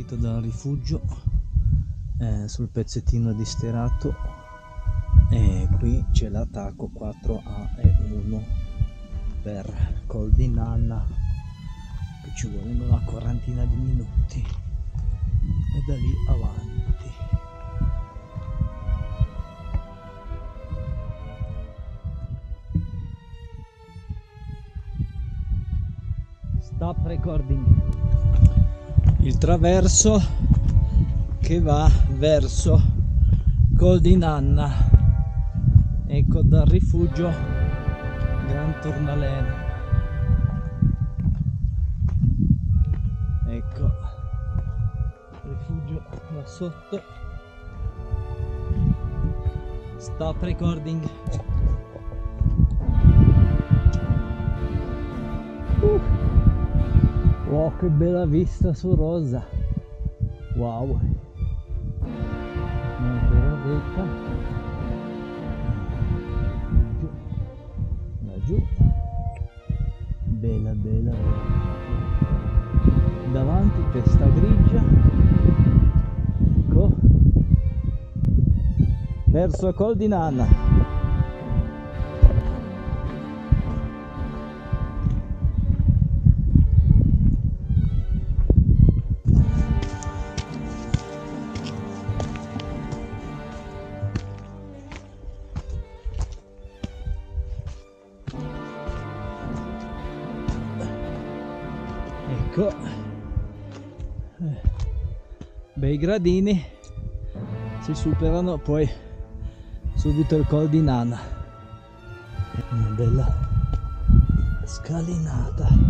partito dal rifugio eh, sul pezzettino di sterato e qui c'è l'attacco 4A e 1 per Col di Nanna che ci vuole una quarantina di minuti e da lì avanti. Stop recording il traverso che va verso Col di Nanna ecco dal rifugio Gran Tornalena. Ecco rifugio là sotto. Stop recording che bella vista su Rosa. Wow. Ancora detta. Giù. Laggiù bella bella. Davanti testa grigia. Ecco. Verso Col di Nanna gradini si superano poi subito il col di nana. Una bella scalinata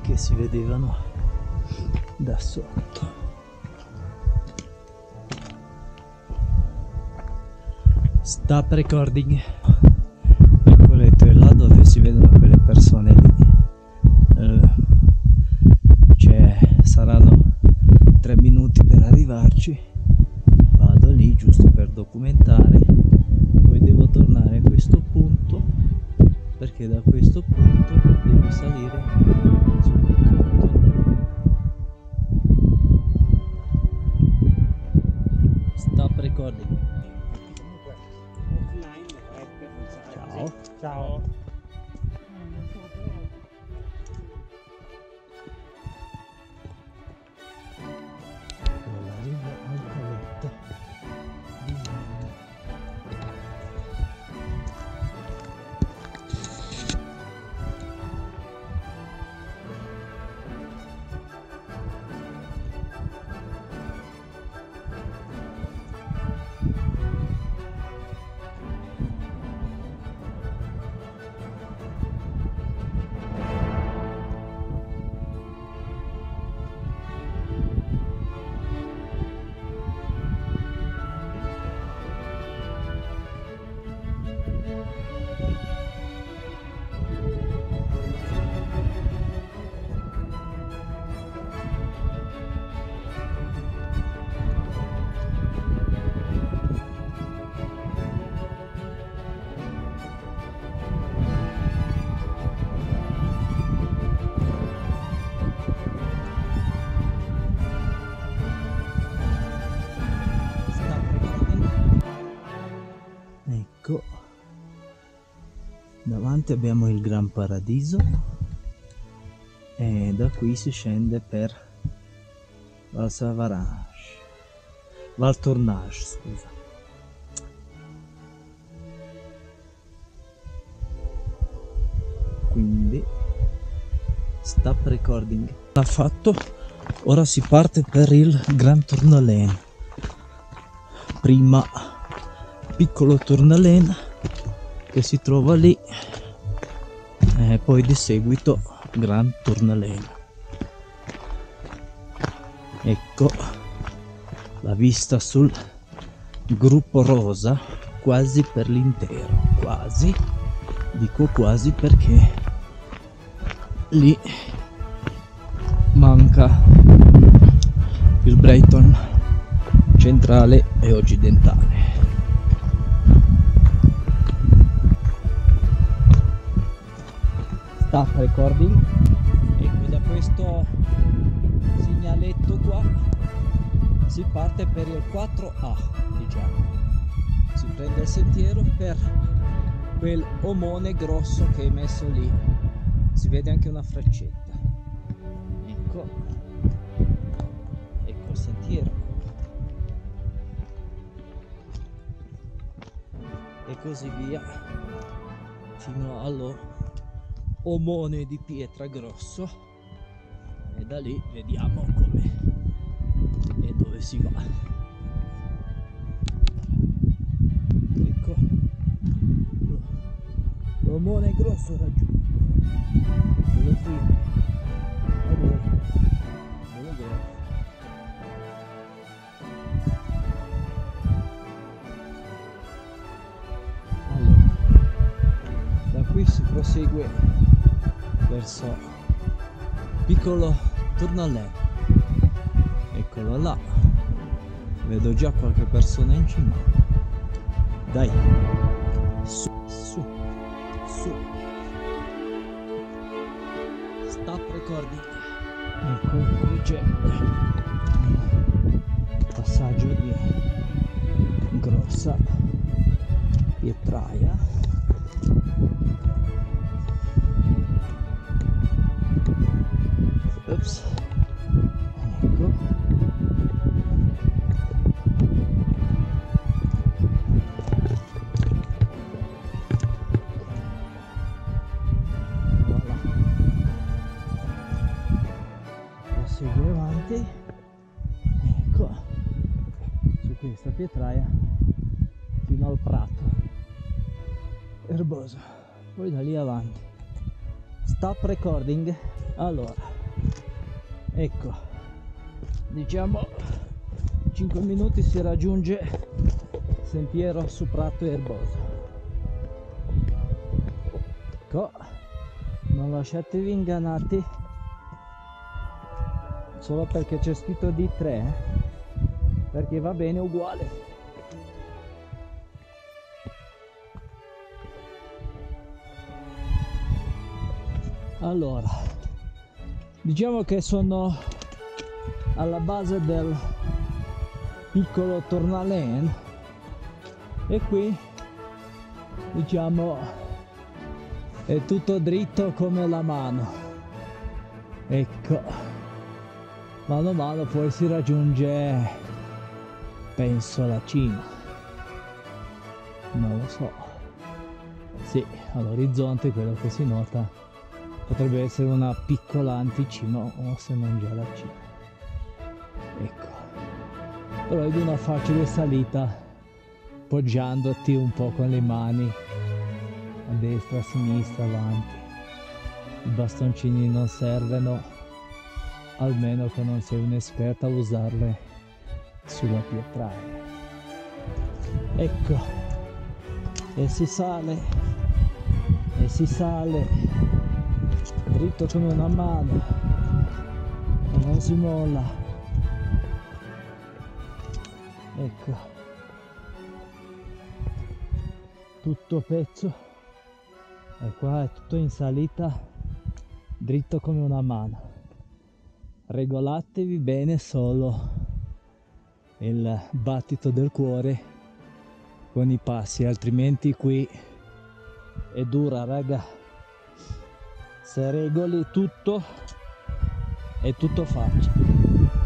che si vedevano da sotto. Stop recording davanti abbiamo il Gran Paradiso e da qui si scende per Val Savaranche, Val Tournage, scusa. Quindi, stop recording. L'ha fatto, ora si parte per il Gran Tourmaline prima piccolo Tourmaline che si trova lì poi di seguito Gran Tourmaline ecco la vista sul gruppo rosa quasi per l'intero quasi. Dico quasi perché lì manca il Brighton centrale e occidentale stop recording e da questo segnaletto qua si parte per il 4A diciamo. Si prende il sentiero per quel omone grosso che è messo lì. Si vede anche una freccetta. Ecco. Ecco il sentiero. E così via fino allo omone di pietra grosso. E da lì vediamo come e dove si va. Ecco. L'omone grosso raggiunto. Qui si prosegue verso piccolo tornalè eccolo là. Vedo già qualche persona in cima. Dai. Su su su. Stop recording. Ecco c'è passaggio di grossa pietraia Stop recording. Allora, ecco, diciamo 5 minuti si raggiunge sentiero su prato erboso. Ecco, non lasciatevi ingannati solo perché c'è scritto D3, eh, perché va bene uguale. Allora, diciamo che sono alla base del piccolo Tornalen e qui diciamo è tutto dritto come la mano. Ecco mano a mano poi si raggiunge penso la cima. Non lo so. Sì all'orizzonte quello che si nota potrebbe essere una piccola anticima o se non già la cima ecco. Però è di una facile salita poggiandoti un po' con le mani a destra a sinistra avanti. I bastoncini non servono almeno che non sei un esperto a usarle sulla pietraia ecco. E si sale e si sale dritto come una mano. E non si molla. Ecco. Tutto pezzo. E qua è tutto in salita. Dritto come una mano. Regolatevi bene solo. Il battito del cuore con i passi altrimenti qui è dura raga se regoli tutto è tutto facile.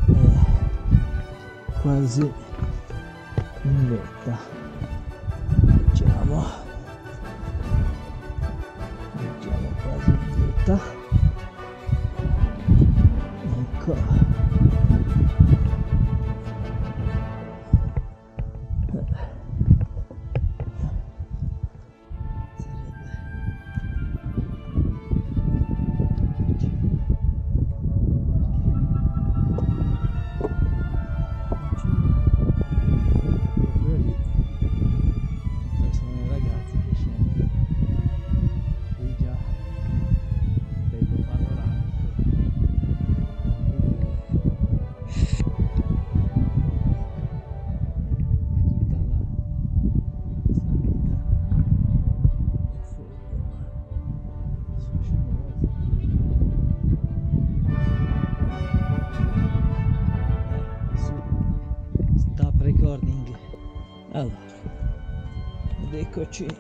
Eh, quasi in vetta diciamo diciamo quasi in vetta tuer.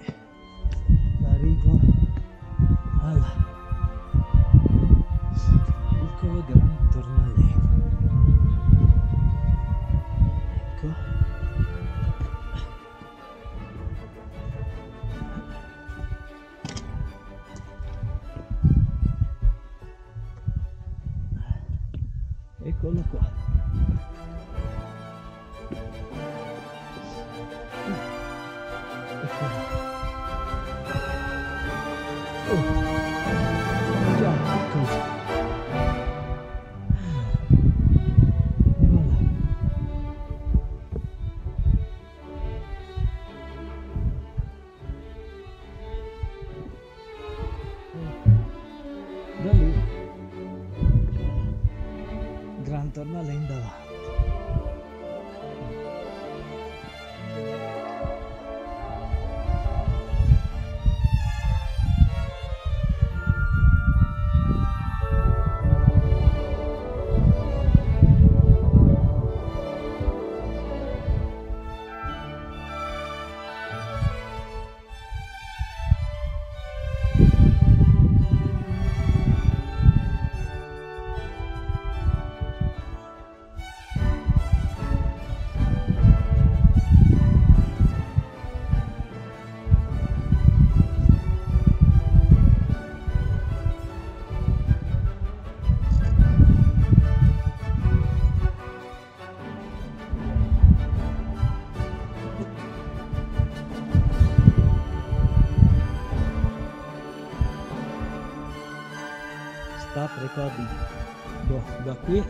Stop recording. Boh, da qui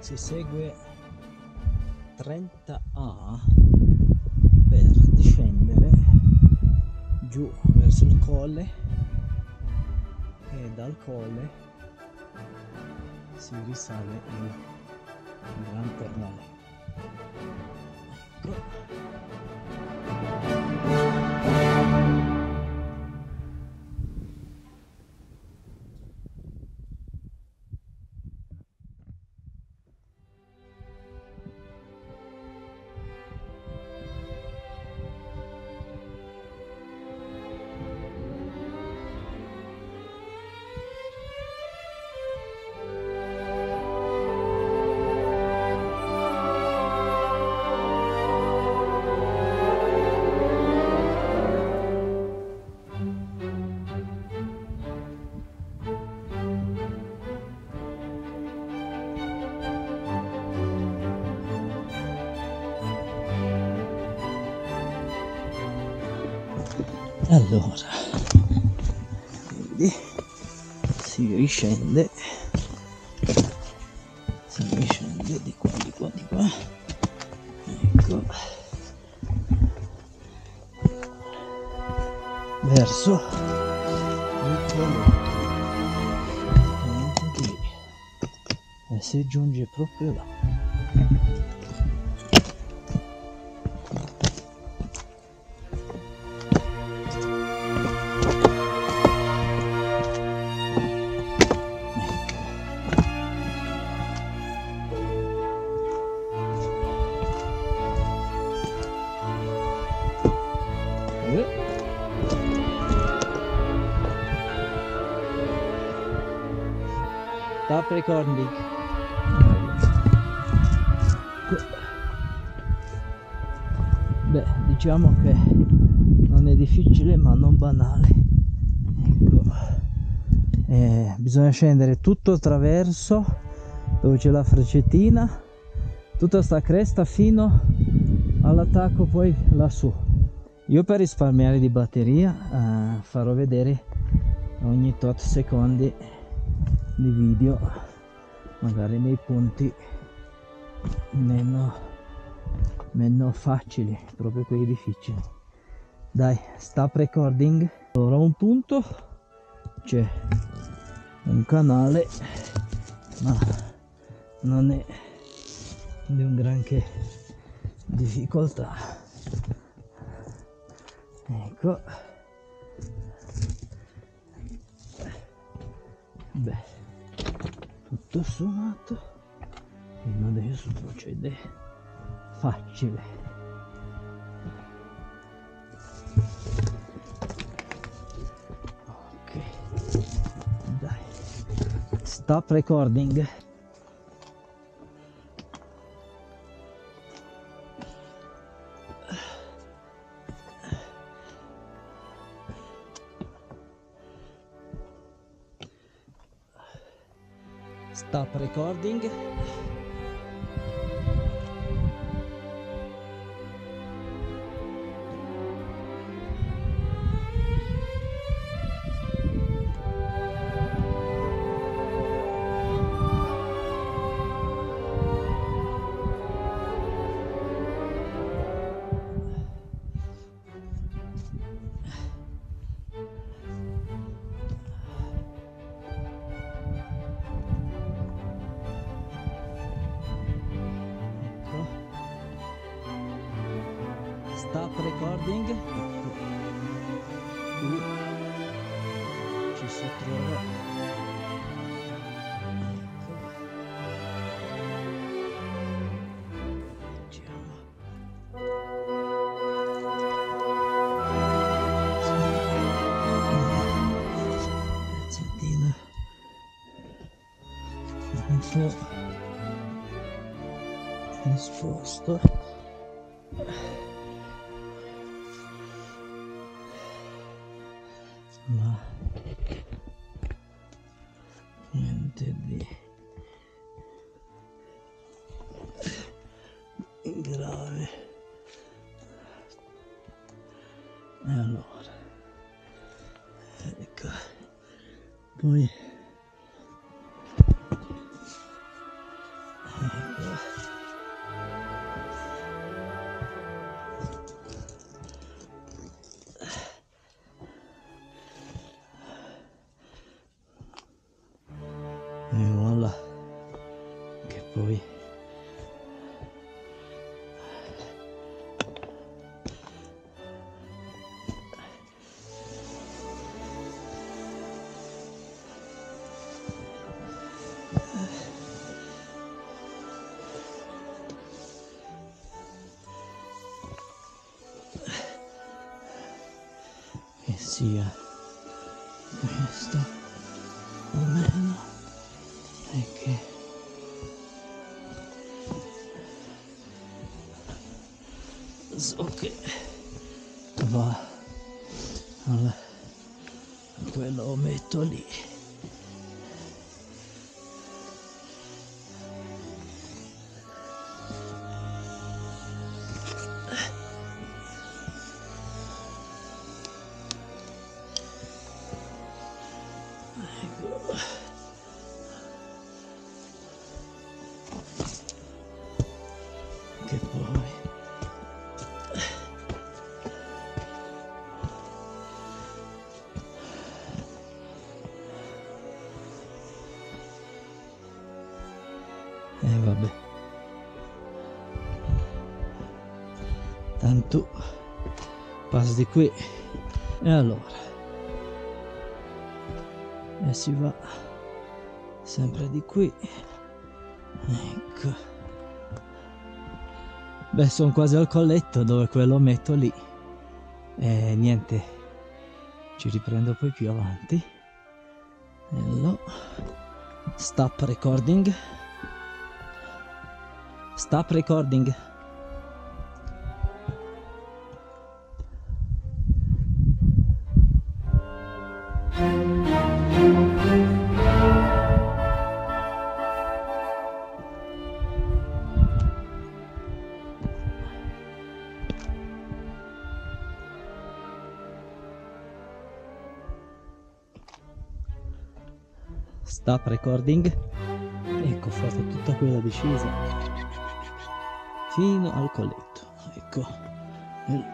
si segue 30A per discendere giù verso il colle e dal colle si risale il Gran Tornale. Allora, quindi si riscende, si riscende di qua, di qua, di qua, ecco, verso. Il lì, e si giunge proprio là. Bisogna scendere tutto attraverso dove c'è la freccettina, tutta sta cresta fino all'attacco poi lassù. Io per risparmiare di batteria eh, farò vedere ogni tot secondi di video, magari nei punti meno, meno facili, proprio quelli difficili. Dai, stop recording. Ora un punto c'è un canale, ma non è di un granché difficoltà. Ecco. Beh, tutto sommato fino adesso procede facile. Stop recording. Stop recording. Un po' lo metto lì tanto passo di qui. E allora? E si va sempre di qui. Ecco. Beh sono quasi al colletto dove quello metto lì. E niente ci riprendo poi più avanti. Hello. stop recording. Stop recording stop recording. Ecco fatto tutta quella discesa fino al colletto. Ecco. Il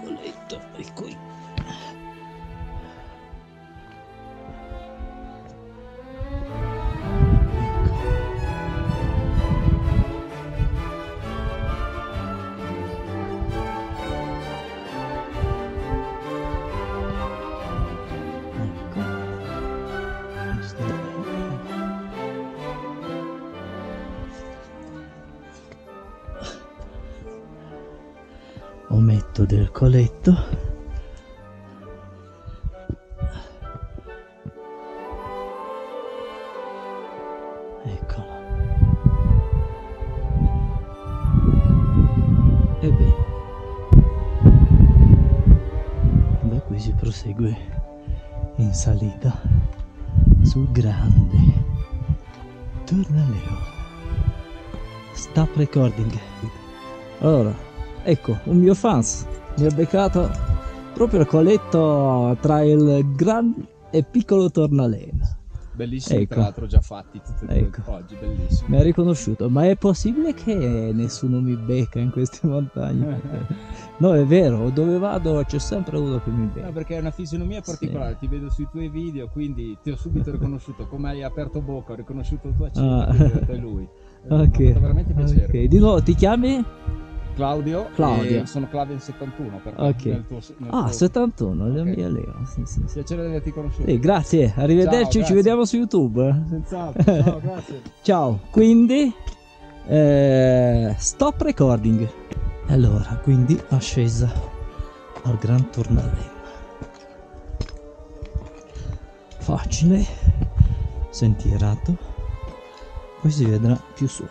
colletto è qui recording. Allora, ecco, un mio fans mi ha beccato proprio il coletto tra il gran e piccolo Tornaleno. Bellissimi Ecco. tra l'altro già fatti tutti e due Ecco. oggi, bellissimo. Mi ha riconosciuto, ma è possibile che nessuno mi becca in queste montagne? No, è vero, dove vado c'è sempre uno che mi No, becca. perché è una fisionomia Sì. particolare, ti vedo sui tuoi video, quindi ti ho subito riconosciuto, come hai aperto bocca, ho riconosciuto il tuo accento, Ah. è lui. Eh, mi ha Ok, fatto veramente piacere. ok. Di nuovo ti chiami? Claudio, Claudio. sono Claudio 71 per Ok. nel tuo, nel Ah, tuo- 71, la Ok. mia Leo. Sì, sì, sì. Piacere di averti conosciuto. Sì, grazie, arrivederci, Ciao, ci grazie. vediamo su YouTube. Senz'altro, ciao, grazie. Ciao, quindi eh, stop recording. Allora, quindi ascesa al Gran Tornalema. Facile, sentierato, poi si vedrà più su.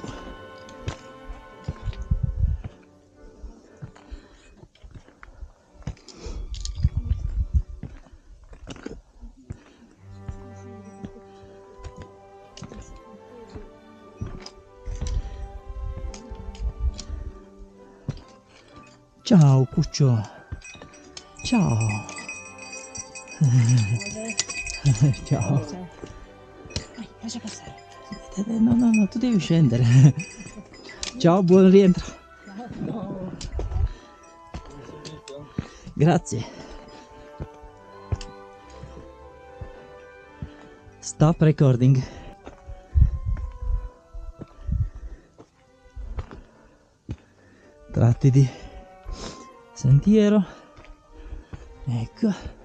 Ciao Cuccio. Ciao. Ciao. Lascia passare. Eh, No, no, no, tu devi scendere. Ciao, buon rientro. Grazie. Stop recording. Tratti di sentiero. Ecco.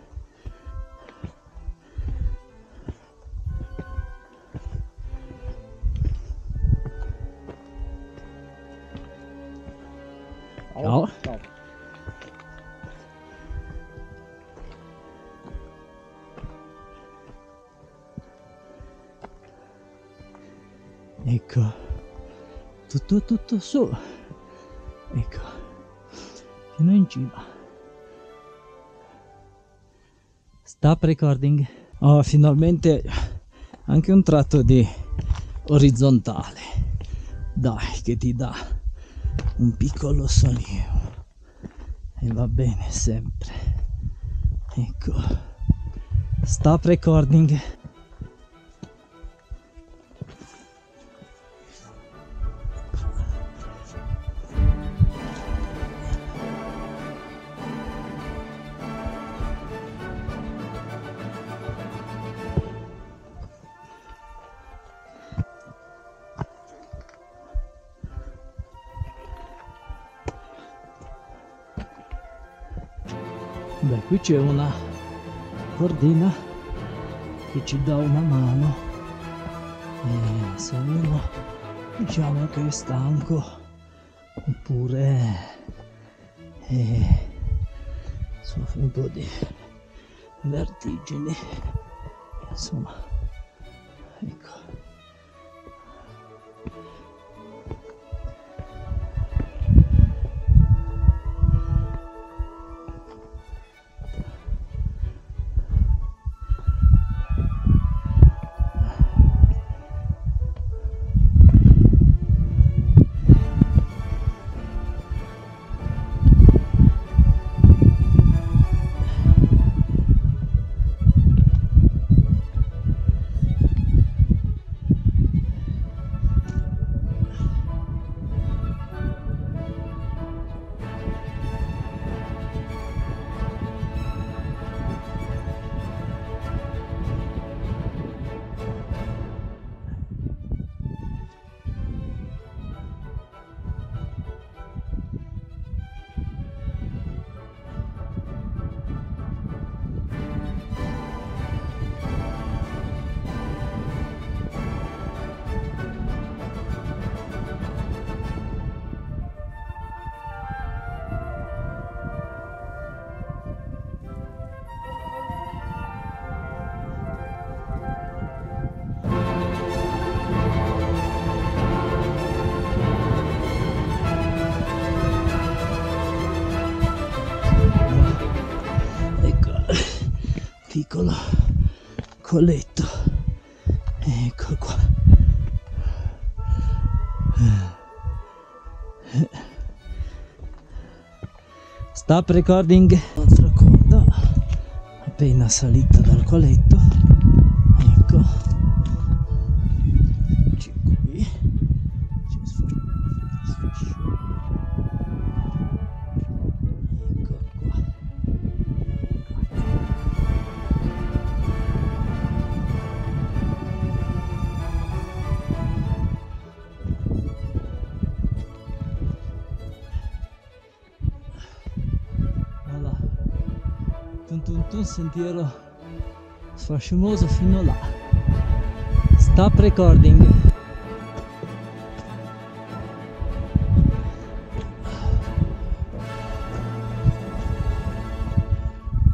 Ciao. Ciao. Ecco, tutto tutto su. Ecco, fino in cima. Stop recording. Oh, finalmente anche un tratto di orizzontale. Dai, che ti dà un piccolo sollievo. E va bene sempre. Ecco. Stop recording. C'è una cordina che ci dà una mano. E se uno diciamo che è stanco oppure eh, soffre un po' di vertigini, insomma, colletto ecco qua. Stop recording. Altra corda appena salita dal coletto sfascimoso fino là. Stop recording.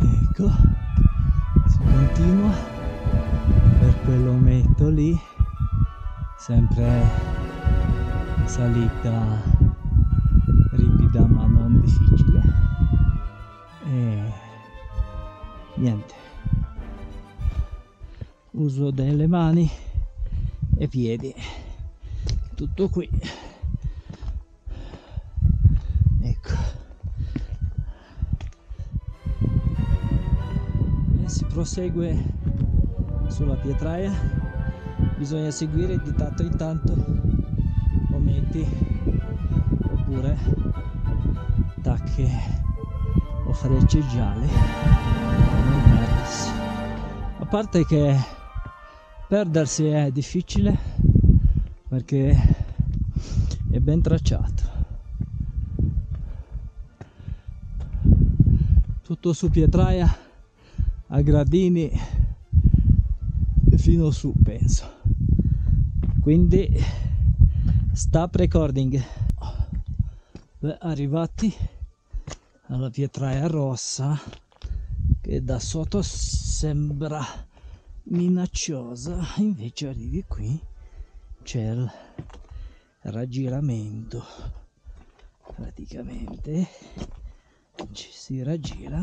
Ecco. Si continua. Per quell'ometto lì. Sempre salita uso delle mani e piedi. Tutto qui. Ecco. E si prosegue sulla pietraia. Bisogna seguire di tanto in tanto momenti oppure tacche o frecce gialle. A parte che perdersi è difficile perché è ben tracciato. Tutto su pietraia a gradini fino su penso. Quindi stop recording Beh, arrivati alla pietraia rossa che da sotto sembra minacciosa invece arrivi qui c'è il raggiramento. Praticamente ci si raggira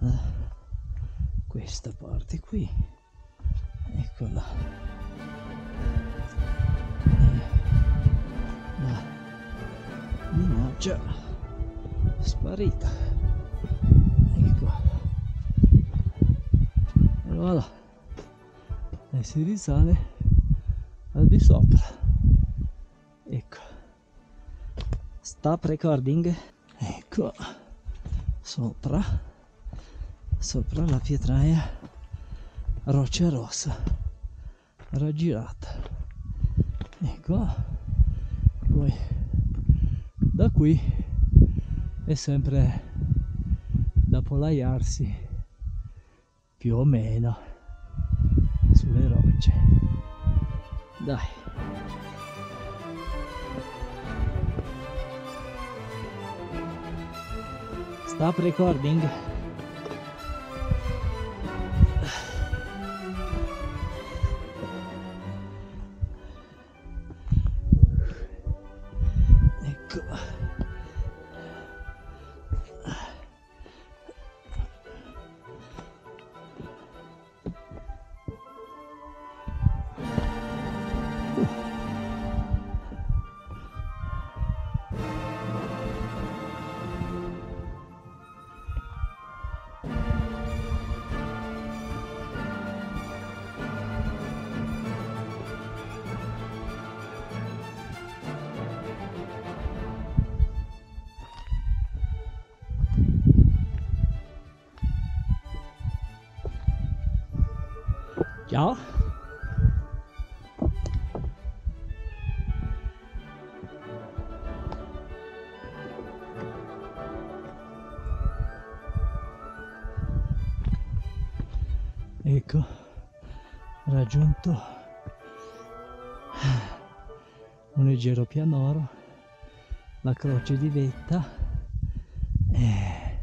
eh, questa parte qui eccola. La minaccia sparita. Ecco. Voilà e si risale al di sopra. Ecco. Stop recording. Ecco. Sopra. Sopra la pietraia. Roccia rossa. Raggirata. Ecco. Poi da qui è sempre da polaiarsi più o meno sulle rocce. Dai. Stop recording raggiunto un leggero pianoro, la croce di vetta e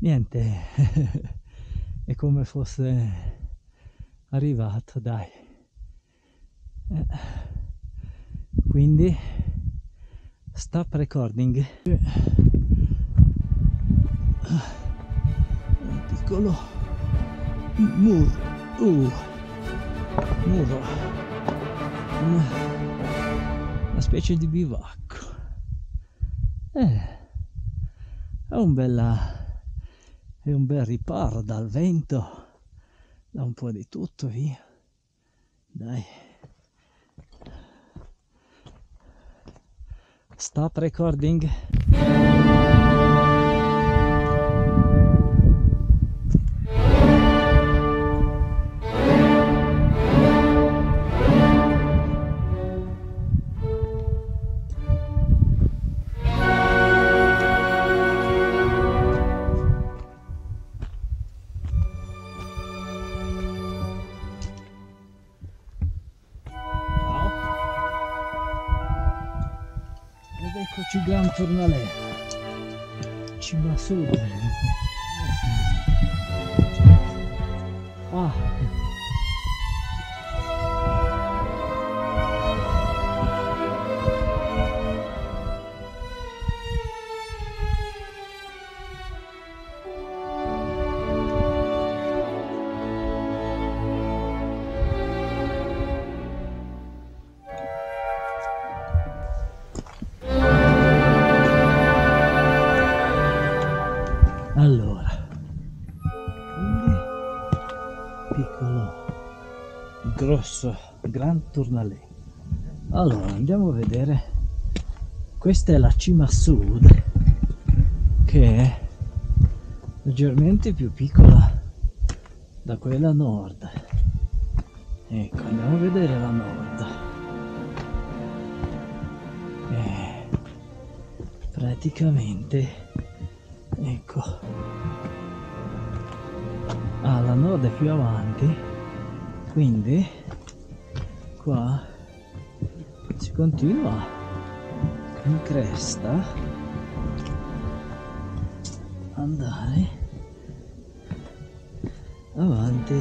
niente, è come fosse arrivato dai. Eh, quindi stop recording. Un piccolo muro, uh, muro, una, una specie di bivacco. Eh, è un bella, è un bel riparo dal vento, da un po' di tutto via. Dai. Stop recording. Eccoci Gran Tornalè. Cima Sud. Ah. Gran Tournalet. Allora, andiamo a vedere. Questa è la cima sud, che è leggermente più piccola da quella nord. Ecco, andiamo a vedere la nord. Eh, praticamente ecco ah la nord è più avanti quindi qua. Si continua. In cresta. Andare. Avanti.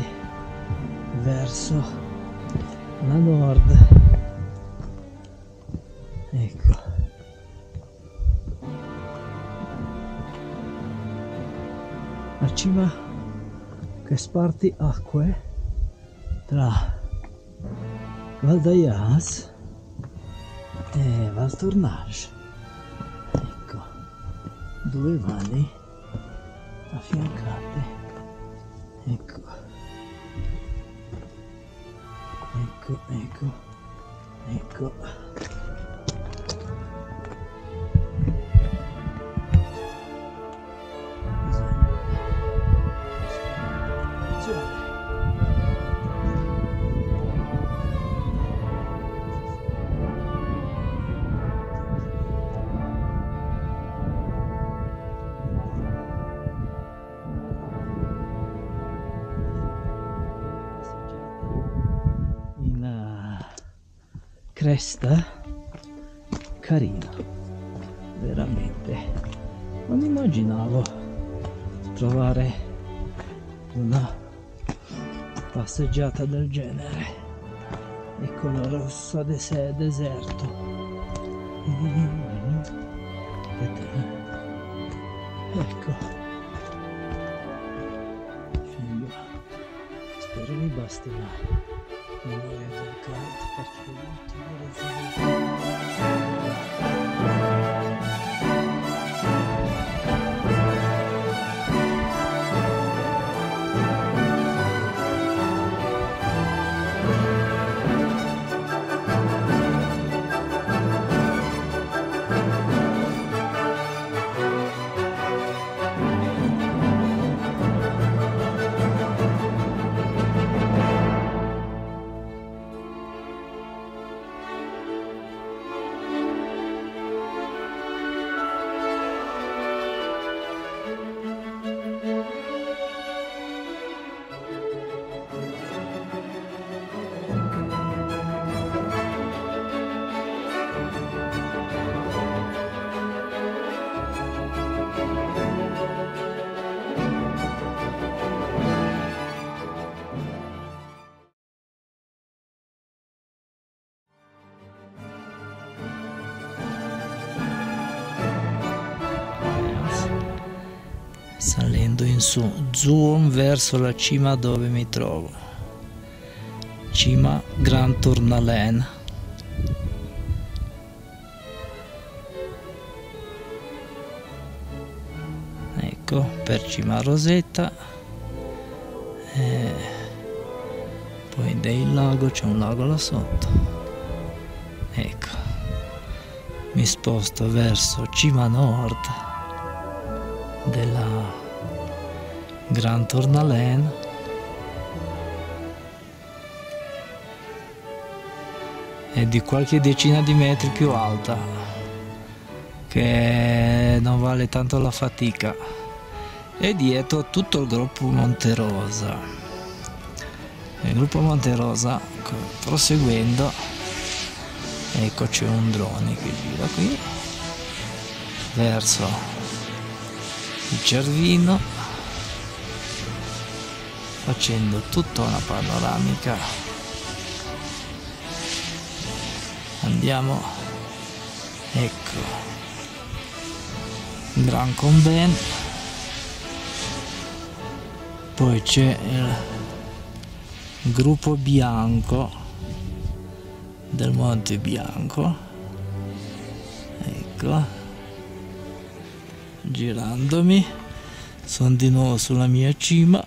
Verso la nord. Ecco. La cima che sparti acque tra Val d'Ayas e Val Tournage. Ecco, due valli affiancate. Ecco. Ecco, ecco, ecco. Cresta. Carino veramente. Non immaginavo trovare una passeggiata del genere. E con la rossa de se deserto salendo in su zoom verso la cima dove mi trovo. Cima Grand Tournalen ecco per cima Rosetta. E poi del lago c'è un lago là sotto. Ecco mi sposto verso cima nord Grand Tournalen è di qualche decina di metri più alta che non vale tanto la fatica. E dietro tutto il gruppo Monterosa. Il gruppo Monterosa proseguendo ecco c'è un drone che gira qui verso il Cervino facendo tutta una panoramica. Andiamo. Ecco. Gran Conven poi c'è il gruppo bianco del Monte Bianco. Ecco. Girandomi. Sono di nuovo sulla mia cima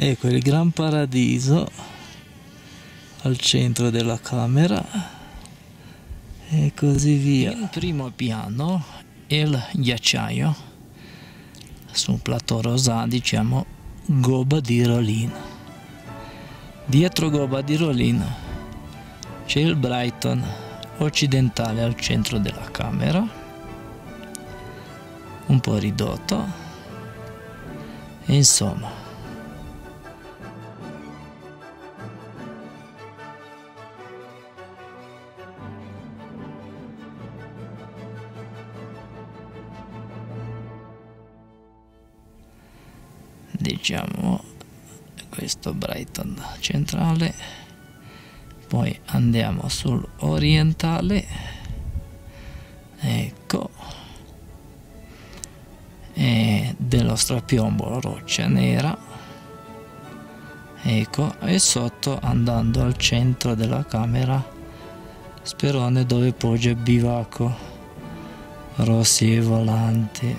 ecco il Gran Paradiso al centro della camera e così via. In primo piano il ghiacciaio su un plateau rosa diciamo Goba di Rolin. Dietro Goba di Rolin c'è il Brighton occidentale al centro della camera un po' ridotto e insomma diciamo questo Brighton centrale poi andiamo sul orientale ecco e dello strapiombo roccia nera ecco e sotto andando al centro della camera sperone dove poggia il bivacco rossi e volanti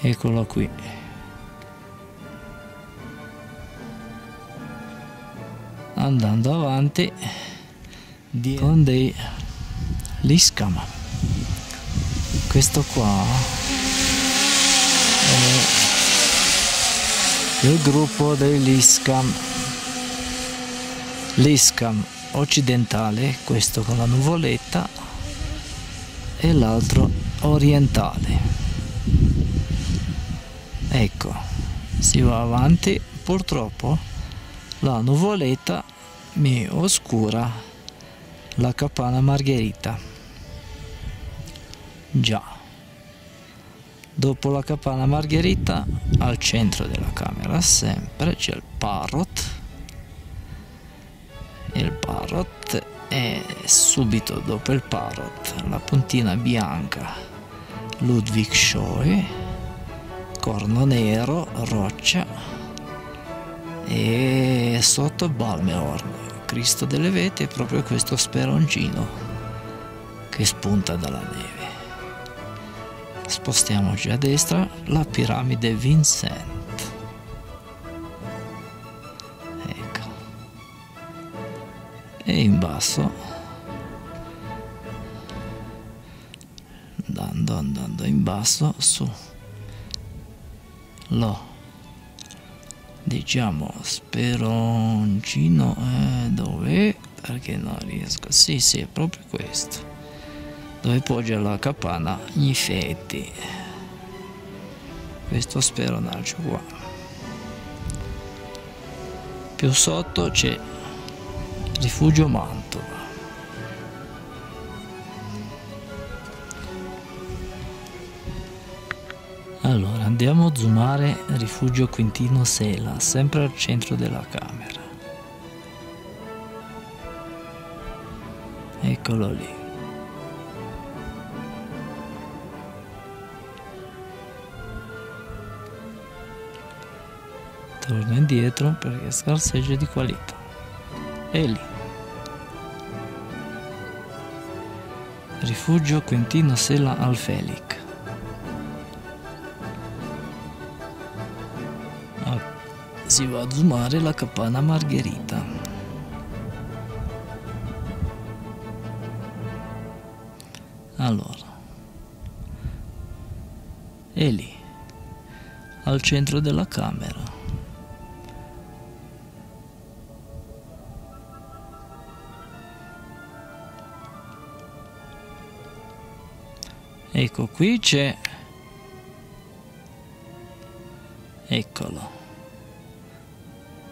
eccolo qui andando avanti con dei Liscam questo qua è il gruppo dei Liscam Liscam occidentale questo con la nuvoletta e l'altro orientale. Ecco si va avanti. Purtroppo la nuvoletta mi oscura la campana margherita. Già dopo la campana margherita al centro della camera sempre c'è il parrot. Il parrot e subito dopo il parrot la puntina bianca Ludwig Schoe corno nero roccia e sotto Balmehorn, Cristo delle Vete, è proprio questo speroncino che spunta dalla neve. Spostiamoci a destra la piramide Vincent. Ecco. E in basso, andando, andando in basso, su, lo diciamo speroncino eh, dove? Perché non riesco. Sì sì è proprio questo. Dove poggia la capanna gli fetti. Questo speronaccio qua. Più sotto c'è rifugio Mantova Andiamo a zoomare rifugio Quintino Sela, sempre al centro della camera. Eccolo lì. Torno indietro perché scarseggia di qualità. E lì. Rifugio Quintino Sela al Felic. Si va a zoomare la capanna Margherita. Allora. E lì al centro della camera. Ecco qui c'è Eccolo.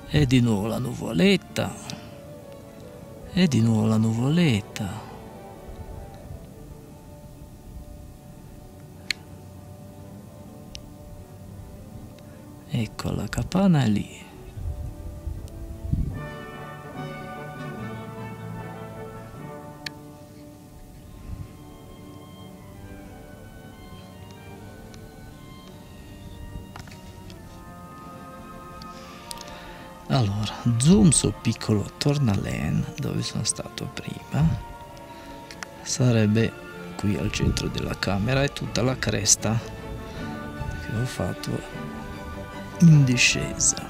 E di nuovo la nuvoletta. E di nuovo la nuvoletta. Ecco la capanna lì. Zoom sul piccolo tornalen dove sono stato prima. Sarebbe qui al centro della camera e tutta la cresta che ho fatto in discesa.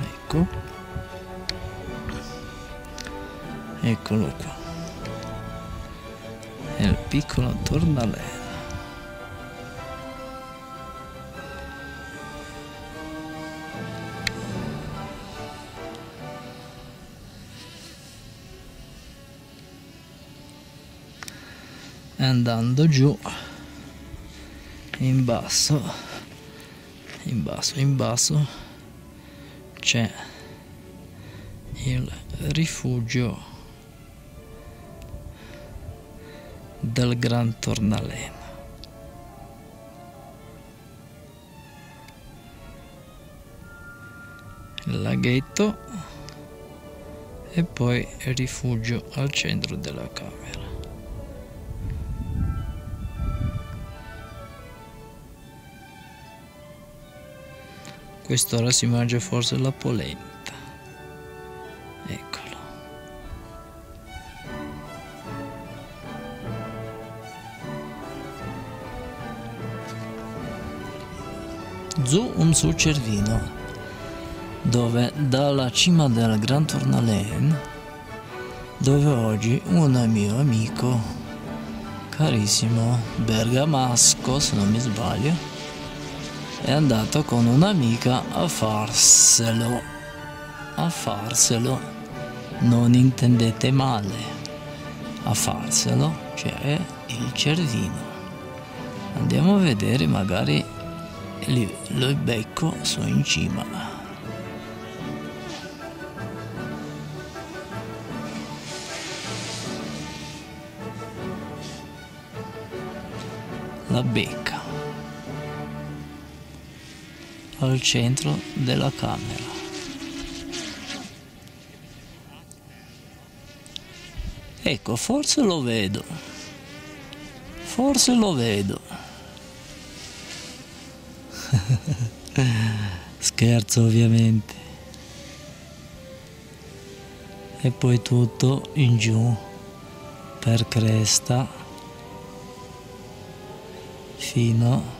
Ecco. Eccolo qua. È il piccolo tornalero andando giù in basso in basso in basso c'è il rifugio del Gran Tornaleno il laghetto e poi il rifugio al centro della camera Quest'ora si mangia forse la polenta. Eccolo. Zoom su Cervino, dove dalla cima del Gran Tornalen, dove oggi un mio amico carissimo bergamasco, se non mi sbaglio, è andato con un'amica a farselo. A farselo. Non intendete male. A farselo c'è il cervino. Andiamo a vedere magari lì, lo becco su in cima. La becca. Al centro della camera. Ecco, forse lo vedo. Forse lo vedo. Scherzo ovviamente. E poi tutto in giù per cresta fino a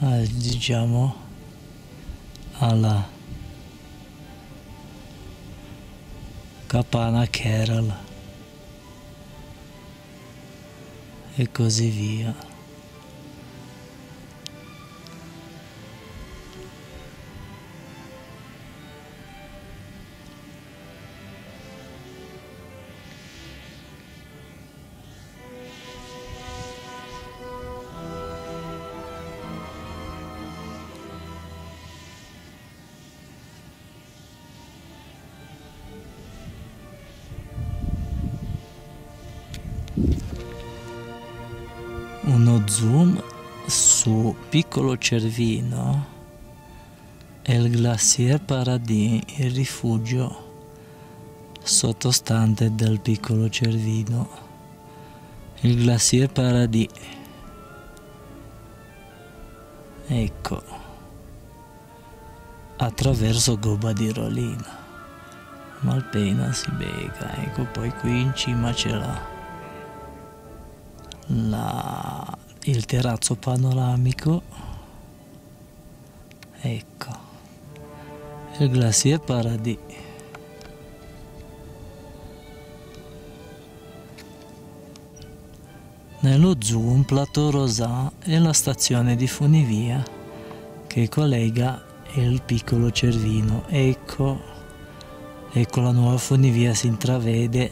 eh, diciamo alla Capana Kerala e così via. Piccolo Cervino e il Glacier Paradis, il rifugio sottostante del Piccolo Cervino. Il Glacier Paradis. ecco attraverso gobba di rolina malpena si becca ecco poi qui in cima c'è la, la, il terrazzo panoramico. Ecco il glacier paradis. Nello zoo un plateau rosà è la stazione di funivia che collega il piccolo Cervino. Ecco, ecco la nuova funivia si intravede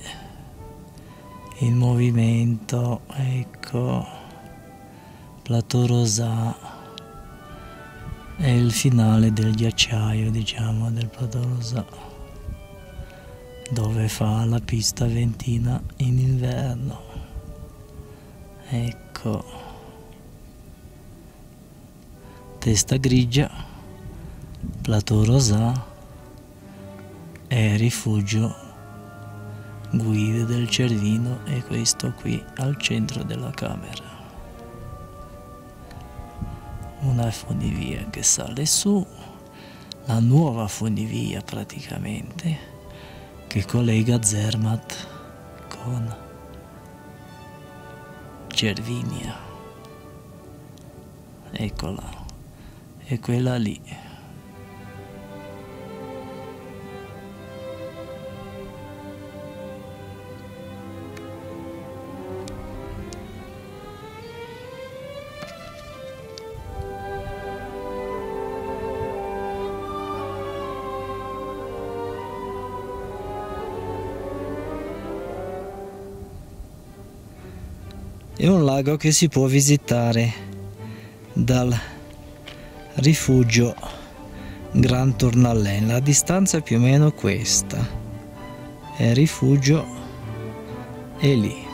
in movimento, ecco, plateau rosà è il finale del ghiacciaio, diciamo, del plateau rosà dove fa la pista ventina in inverno. Ecco. Testa grigia plateau rosa e rifugio guide del Cervino e questo qui al centro della camera una funivia che sale su la nuova funivia praticamente che collega Zermatt con Cervinia. Eccola. E quella lì. Lago che si può visitare dal rifugio Gran Tournalin. La distanza è più o meno questa. Il rifugio è lì.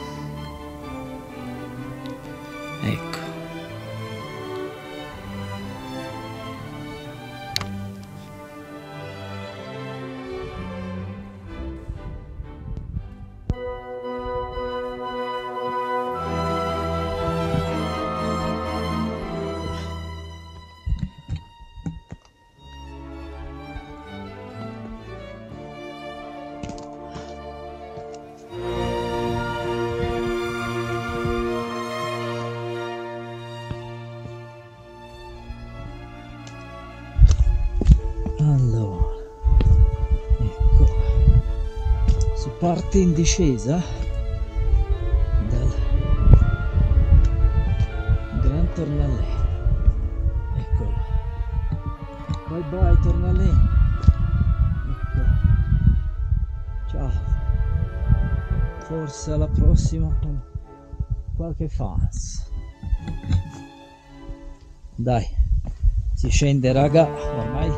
Discesa dal Gran Tornalè. Eccolo. Bye bye Tornalè. Ecco. Ciao. Forse alla prossima con qualche fans. Dai, si scende raga, ormai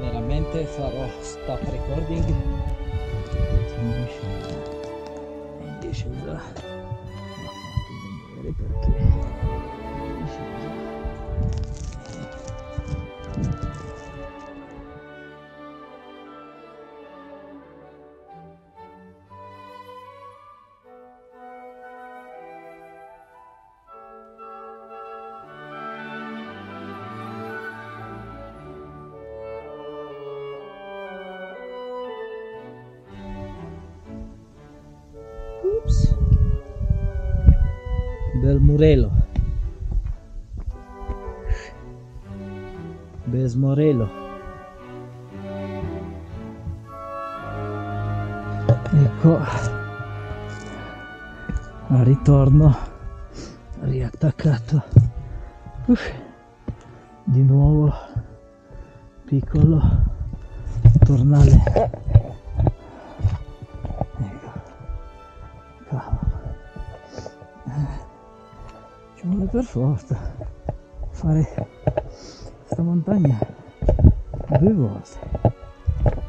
veramente farò stop recording in Ecco, al ritorno riattaccato. Uff. Di nuovo piccolo tornale. Ecco. Cavolo. Ci vuole per forza fare questa montagna due volte.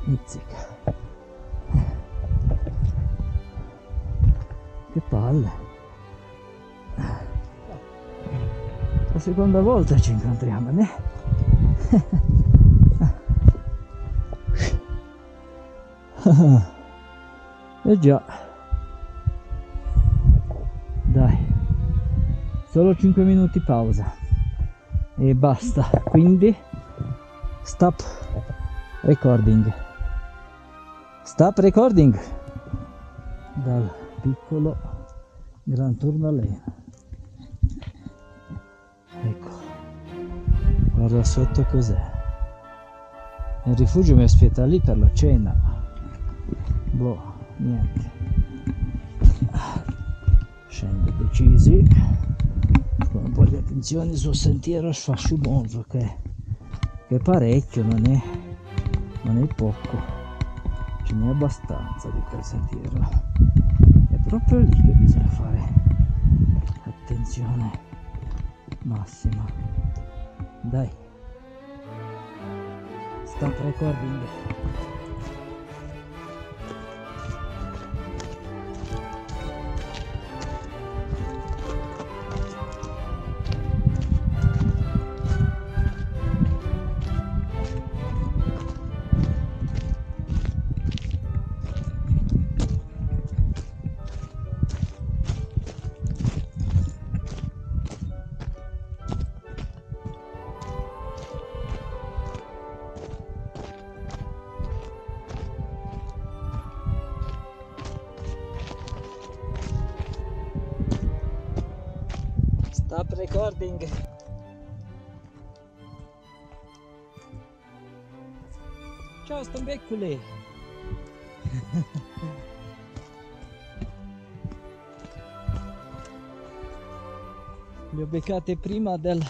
Mizzica. Palle. La seconda volta ci incontriamo, né? Eh già. Dai. Solo 5 minuti pausa. e basta quindi stop recording stop recording dal piccolo Gran Tourmaline ecco. Guarda sotto cos'è. Il rifugio mi aspetta lì per la cena. Boh niente. Scendo decisi. Con un po' di attenzione sul sentiero sfasciumoso che, che parecchio non è, non è poco. Ce n'è abbastanza di quel sentiero proprio lì che bisogna fare attenzione massima. Dai. Stop recording recording. Ciao stombeccoli. Li ho beccati prima del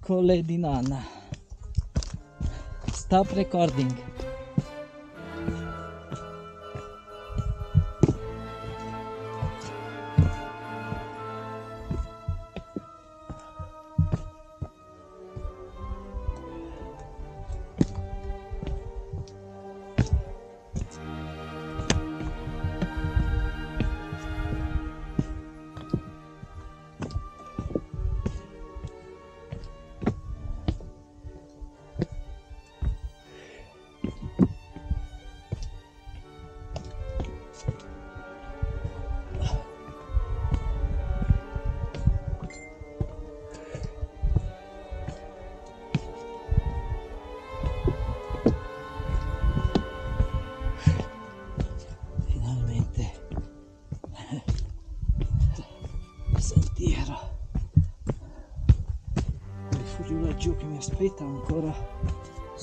colle di Nana. Stop recording.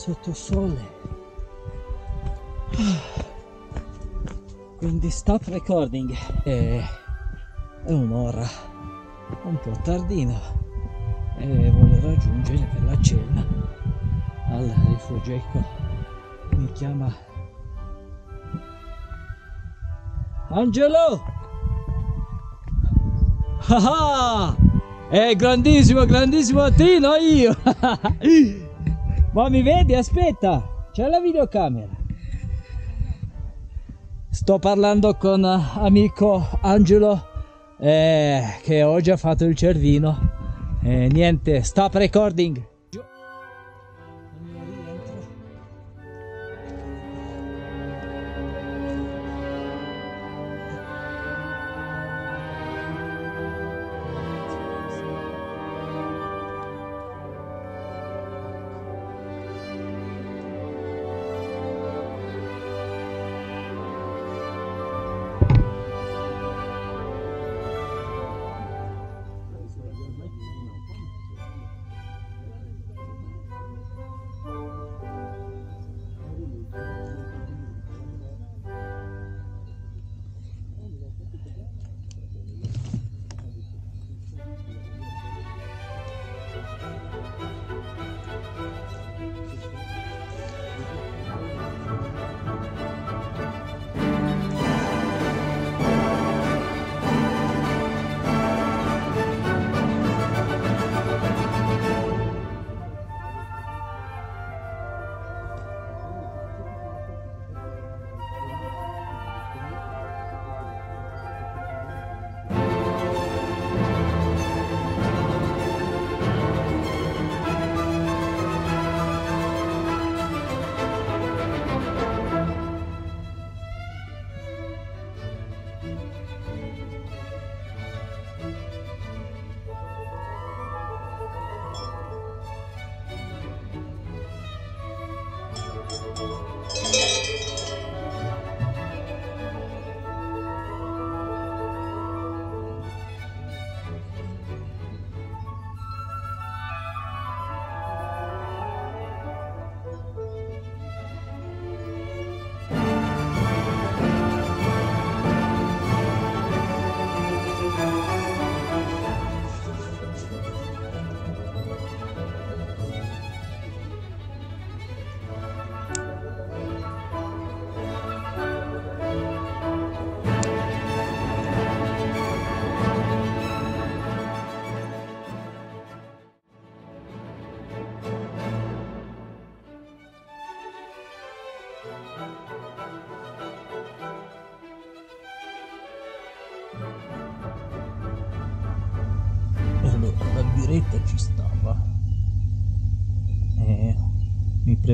Sotto sole quindi stop recording è, è un'ora un po' tardino e voglio raggiungere per la cena al rifugio ecco mi chiama Angelo! Ah ah! È grandissimo, grandissimo Tino io! Ma mi vedi? Aspetta! C'è la videocamera! Sto parlando con eh, amico Angelo eh, che oggi ha fatto il cervino. Eh, niente, stop recording!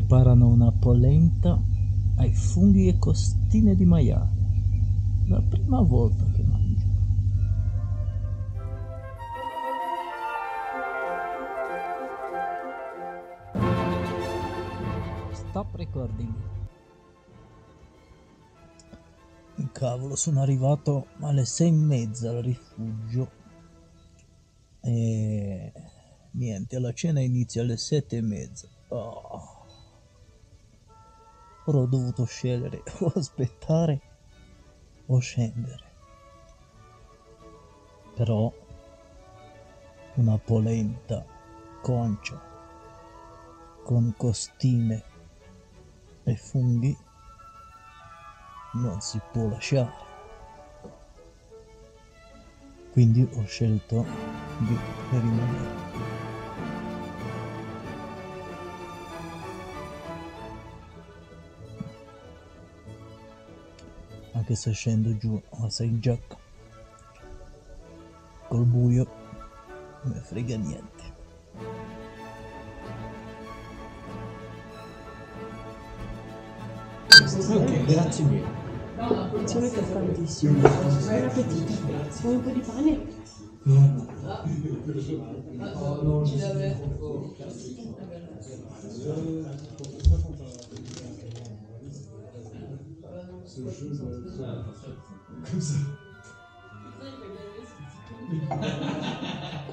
Preparano una polenta ai funghi e costine di maiale. La prima volta che mangio. Stop recording. Cavolo, sono arrivato alle sei e mezza al rifugio e niente, la cena inizia alle sette e mezza. Oh. Ora ho dovuto scegliere o aspettare o scendere. Però una polenta concia con costine e funghi non si può lasciare. Quindi ho scelto di rimanere. anche se scendo giù a 6 jack col buio non mi frega niente. Ok grazie mille. Ci mette tantissimo. Buon appetito vuoi un po' di pane? no no ce jeu ah, comme ça.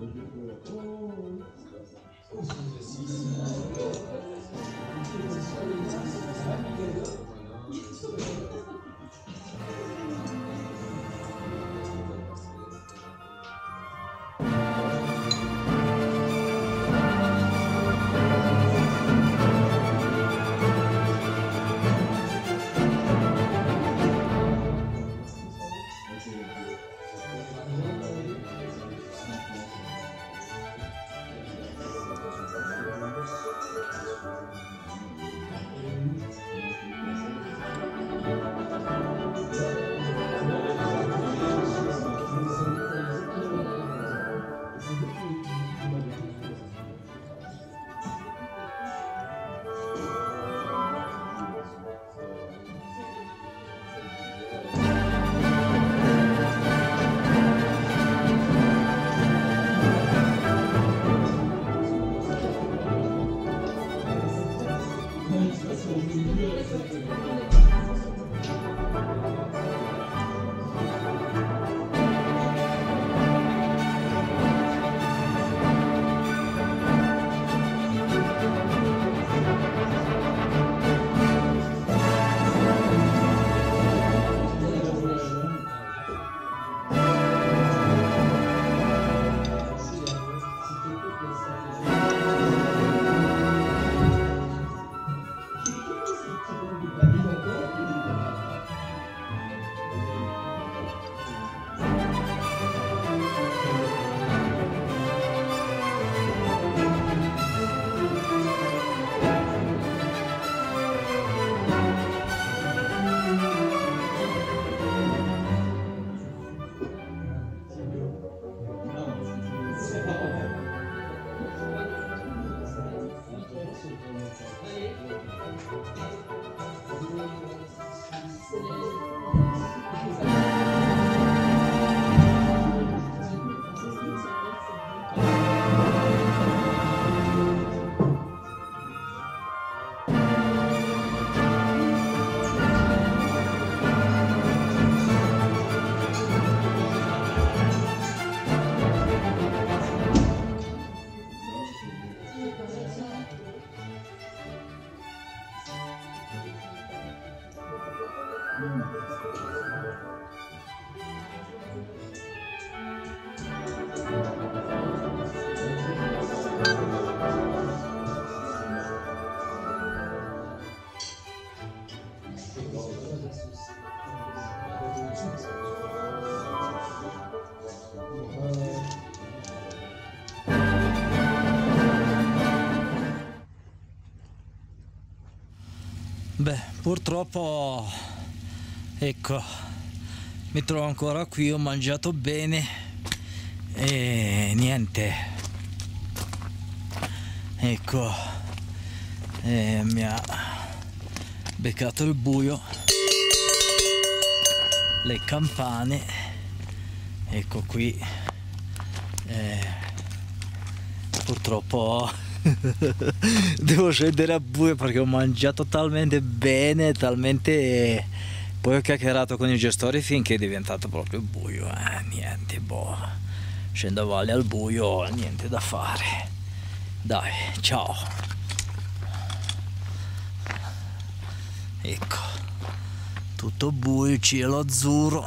Thank you. Purtroppo, ecco, mi trovo ancora qui, ho mangiato bene e niente. Ecco, eh, mi ha beccato il buio, le campane, ecco qui. Eh, purtroppo devo scendere a buio perché ho mangiato talmente bene, talmente... Poi ho chiacchierato con i gestori finché è diventato proprio buio. Eh, niente, boh. Scendo a valle al buio, niente da fare. Dai, ciao. Ecco. Tutto buio, cielo azzurro.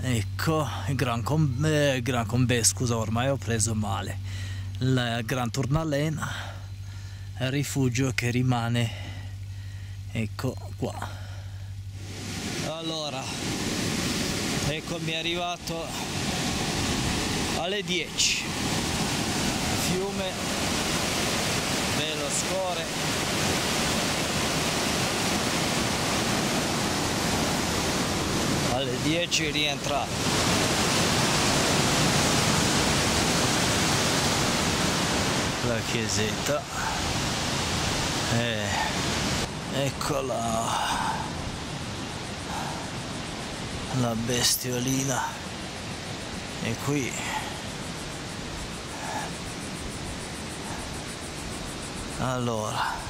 Ecco, Gran Combè, eh, Gran Combè, scusa, ormai ho preso male il Gran Tournalena il rifugio che rimane ecco qua. Allora eccomi arrivato alle 10 fiume bello score. Alle 10 rientrato chiesetta. Eh, eccola. La bestiolina e qui. Allora